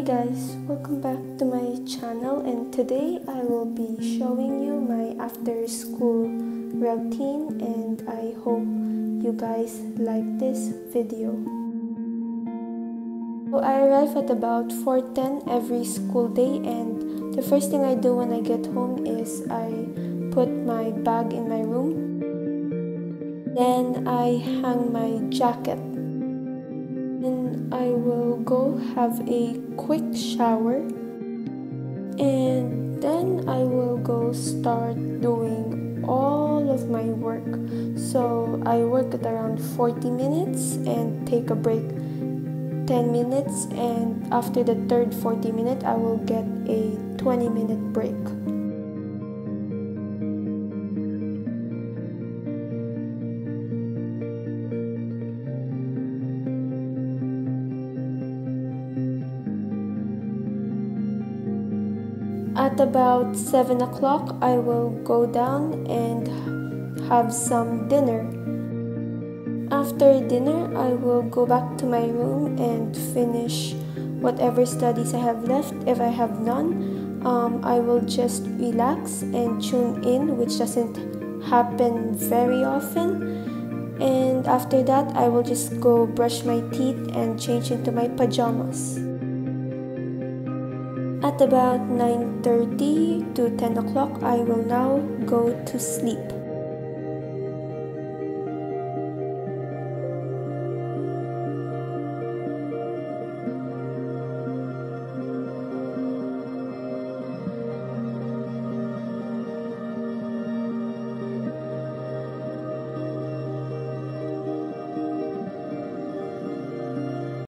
Hey guys, welcome back to my channel and today I will be showing you my after school routine and I hope you guys like this video. So I arrive at about 4.10 every school day and the first thing I do when I get home is I put my bag in my room. Then I hang my jacket I will go have a quick shower and then I will go start doing all of my work. So I work at around 40 minutes and take a break 10 minutes and after the third 40 minute I will get a 20 minute break. At about 7 o'clock, I will go down and have some dinner. After dinner, I will go back to my room and finish whatever studies I have left. If I have none, um, I will just relax and tune in, which doesn't happen very often. And after that, I will just go brush my teeth and change into my pajamas. At about 9.30 to 10 o'clock, I will now go to sleep.